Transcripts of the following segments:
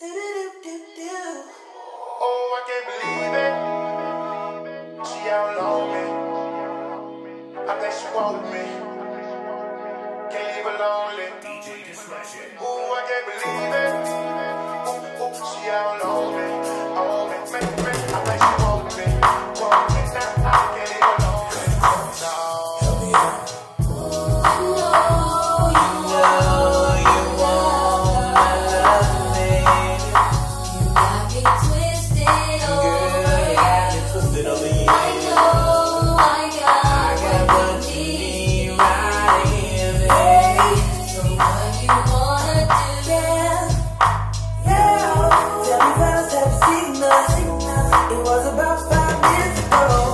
Oh, I can't believe it. She out me. I think she want me. Can't leave her lonely. Ooh, I can't believe it. Five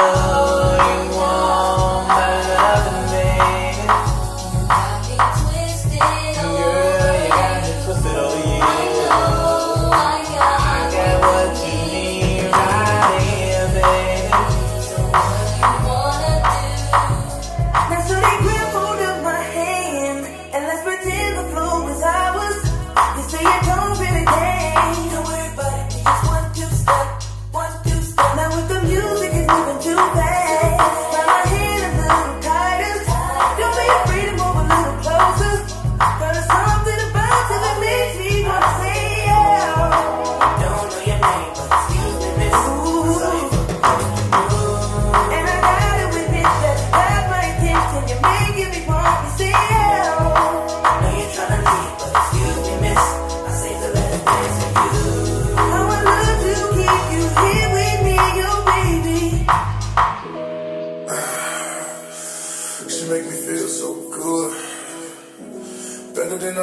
You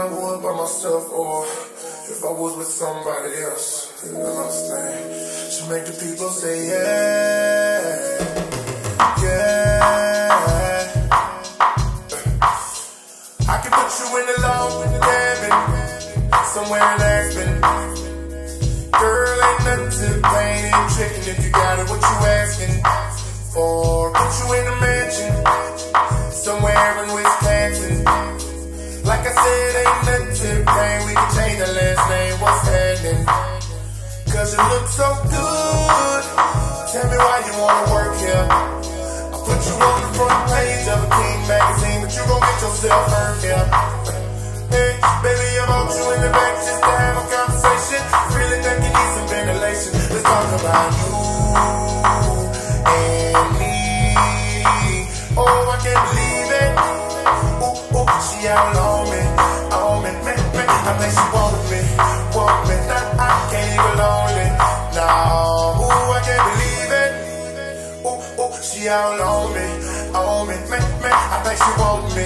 I would by myself or if I was with somebody else. You know I'm saying? She make the people say yeah. Yeah. I can put you in the long cabin. Somewhere in Aspen. Girl, ain't nothing to pain and tricking if you got it, what you asking for? Put you in a mansion, somewhere in Wisconsin. Like I said, ain't nothing to pain, we can change the last name, what's happening? Cause you look so good, tell me why you wanna work here. I put you on the front page of a King magazine, but you gon' get yourself hurt here. Hey, baby, I want you in the back just to have a conversation. Really think you need some ventilation. Let's talk about you and me. Oh, I can't believe it. She out on me, on me, me, me. I think she wanted me, want me. Now I can't even lonely. Now, ooh, I can't believe it. Ooh, ooh, she out on me, on me, me, me. I think she want me,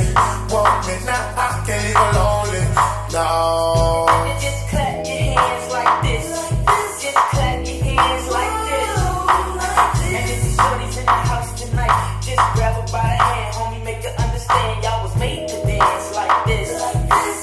want me. Now I can't even lonely. No.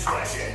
discretion.